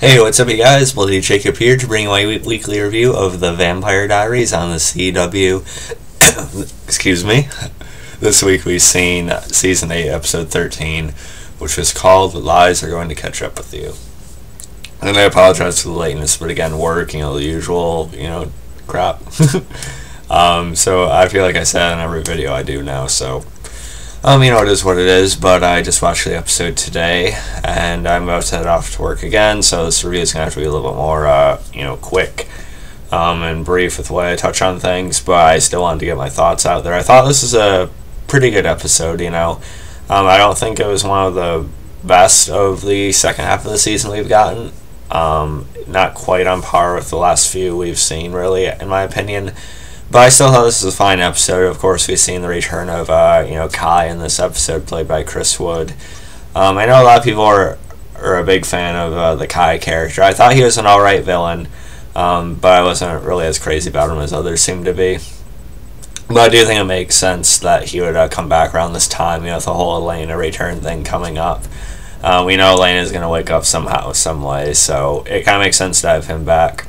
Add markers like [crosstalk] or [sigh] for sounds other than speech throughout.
Hey, what's up, you guys? Bloodee Jacob here to bring you my weekly review of the Vampire Diaries on the CW. [coughs] Excuse me. [laughs] This week we've seen season 8, episode 13, which was called Lies Are Going to Catch Up With You. And I apologize for the lateness, but again, work, you know, the usual, you know, crap. [laughs] um, so I feel like I said in every video I do now, so um, you know, it is what it is, but I just watched the episode today, and I'm about to head off to work again, so this review is going to have to be a little bit more, uh, you know, quick um, and brief with the way I touch on things, but I still wanted to get my thoughts out there. I thought this was a pretty good episode, you know. Um, I don't think it was one of the best of the second half of the season we've gotten. Um, not quite on par with the last few we've seen, really, in my opinion. But I still thought this was a fine episode. Of course, we've seen the return of uh, you know Kai in this episode, played by Chris Wood. Um, I know a lot of people are are a big fan of uh, the Kai character. I thought he was an all right villain, um, but I wasn't really as crazy about him as others seem to be. But I do think it makes sense that he would uh, come back around this time. You know, with the whole Elena return thing coming up. Uh, we know Elena is going to wake up somehow, some way, so it kind of makes sense to have him back.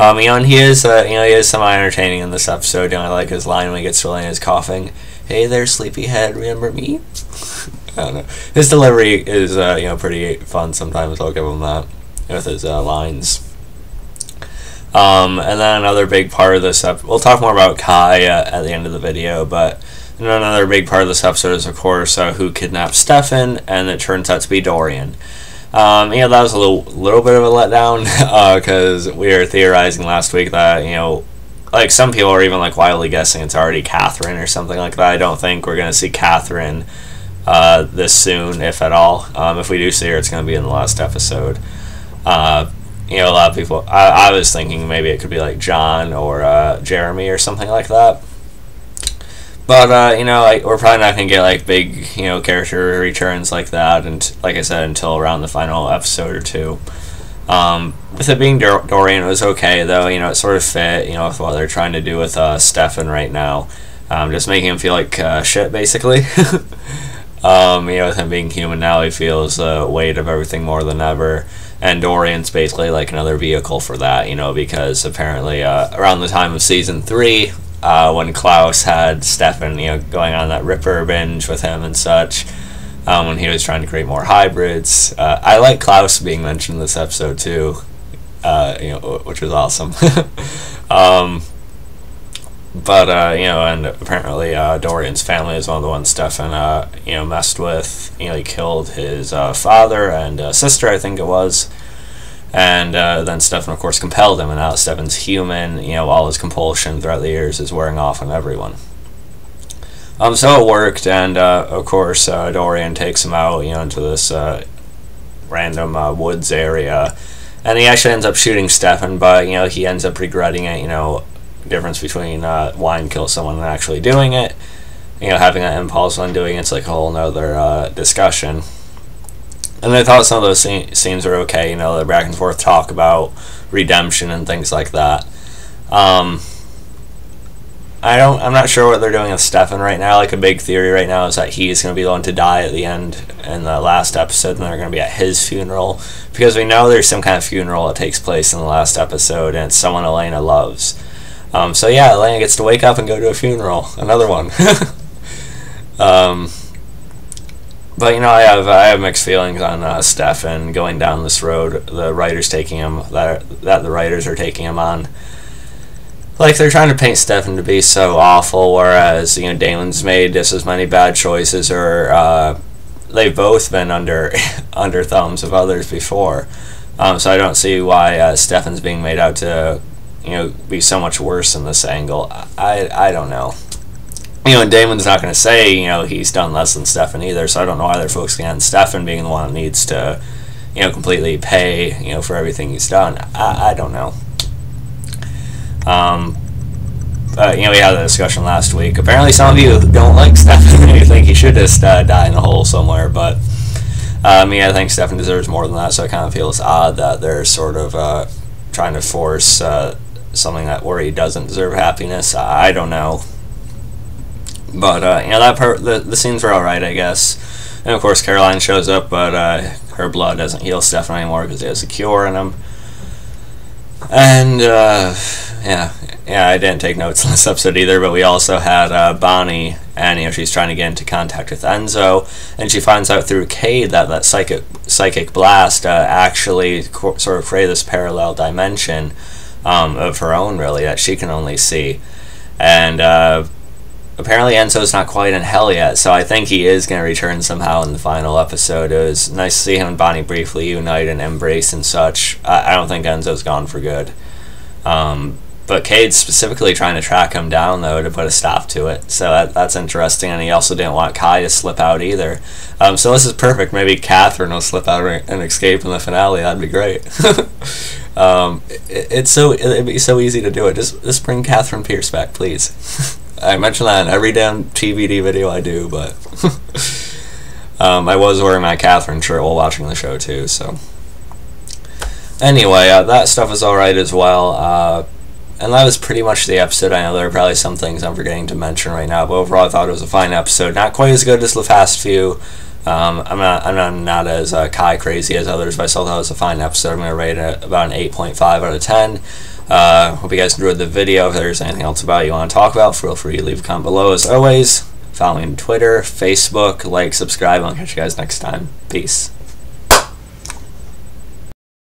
Um, you know, and he is, uh, you know, he is semi entertaining in this episode. You know, I like his line when he gets to Elena's coughing. Hey there, sleepyhead, remember me? [laughs] I don't know. His delivery is, uh, you know, pretty fun sometimes. I'll give him that with his uh, lines. Um, and then another big part of this, ep- we'll talk more about Kai uh, at the end of the video, but another big part of this episode is, of course, uh, who kidnapped Stefan, and it turns out to be Dorian. Um, yeah, that was a little little bit of a letdown because [laughs] uh, we were theorizing last week that you know, like some people are even like wildly guessing it's already Katherine or something like that. I don't think we're gonna see Katherine uh, this soon, if at all. Um, if we do see her, it's gonna be in the last episode. Uh, you know, a lot of people. I, I was thinking maybe it could be like John or uh, Jeremy or something like that. But uh, you know, like we're probably not gonna get like big, you know, character returns like that, and like I said, until around the final episode or two. Um, with it being Dor- Dorian, it was okay though. You know, it sort of fit. You know, with what they're trying to do with uh, Stefan right now, um, just making him feel like uh, shit, basically. [laughs] um, you know, with him being human now, he feels the weight of everything more than ever. And Dorian's basically like another vehicle for that, you know, because apparently uh, around the time of season three, uh, when Klaus had Stefan, you know, going on that Ripper binge with him and such, um, when he was trying to create more hybrids. Uh, I like Klaus being mentioned in this episode too, uh, you know, which was awesome. [laughs] um, but uh, you know, and apparently uh, Dorian's family is one of the ones Stefan, uh, you know, messed with. You know, he killed his father and sister, I think it was. And uh, then Stefan, of course, compelled him, and now Stefan's human. You know, all his compulsion throughout the years is wearing off on everyone. Um, so it worked, and uh, of course, uh, Dorian takes him out, you know, into this uh, random uh, woods area, and he actually ends up shooting Stefan, but you know, he ends up regretting it. You know, difference between uh, wanting to kill someone and actually doing it. You know, having that impulse when doing it's like a whole nother discussion. And I thought some of those scenes were okay. You know, the back and forth talk about redemption and things like that. Um, I don't. I'm not sure what they're doing with Stefan right now. Like a big theory right now is that he's going to be the one to die at the end in the last episode, and they're going to be at his funeral because we know there's some kind of funeral that takes place in the last episode, and it's someone Elena loves. Um, so yeah, Elena gets to wake up and go to a funeral. Another one. [laughs] um, but you know, I have I have mixed feelings on uh, Stefan going down this road. The writers taking him that that the writers are taking him on. Like they're trying to paint Stefan to be so awful, whereas you know Damon's made just as many bad choices, or uh, they've both been under [laughs] under thumbs of others before. Um, so I don't see why uh, Stefan's being made out to you know be so much worse in this angle. I I don't know you know, and Damon's not going to say, you know, he's done less than Stefan either, so I don't know why they're focusing on Stefan being the one that needs to, you know, completely pay, you know, for everything he's done. I, I don't know. Um, but, you know, we had a discussion last week. Apparently, some of you don't like Stefan. [laughs] you think he should just uh, die in a hole somewhere, but I mean, I think Stefan deserves more than that, so it kind of feels odd that they're sort of uh, trying to force uh, something that where he doesn't deserve happiness. I don't know. But uh, you know that part, the the scenes were all right, I guess. And of course, Caroline shows up, but uh, her blood doesn't heal Stefan anymore because he has a cure in him. And uh, yeah, yeah, I didn't take notes [laughs] on this episode either, but we also had uh, Bonnie, and you know she's trying to get into contact with Enzo, and she finds out through Cade that that psychic psychic blast uh, actually co- sort of created this parallel dimension um, of her own, really that she can only see, and uh, apparently Enzo's not quite in hell yet, so I think he is going to return somehow in the final episode. It was nice to see him and Bonnie briefly unite and embrace and such. I, I don't think Enzo's gone for good. Um, but Cade's specifically trying to track him down, though, to put a stop to it. So that, that's interesting, and he also didn't want Kai to slip out either. Um, so this is perfect. Maybe Katherine will slip out and escape in the finale. That'd be great. [laughs] um, it, it's so it'd be so easy to do it. Just just bring Katherine Pierce back, please. [laughs] I mention that in every damn TVD video I do, but [laughs] um, I was wearing my Katherine shirt while watching the show too. So anyway, uh, that stuff is all right as well. Uh, and that was pretty much the episode. I know there are probably some things I'm forgetting to mention right now, but overall, I thought it was a fine episode. Not quite as good as the Fast Few. Um, I'm not I'm not, not as uh, Kai crazy as others, but I still thought it was a fine episode. I'm going to rate it about an 8.5 out of 10. Uh, hope you guys enjoyed the video. If there's anything else about you want to talk about, feel free to leave a comment below. As always, follow me on Twitter, Facebook, like, subscribe. I'll catch you guys next time. Peace.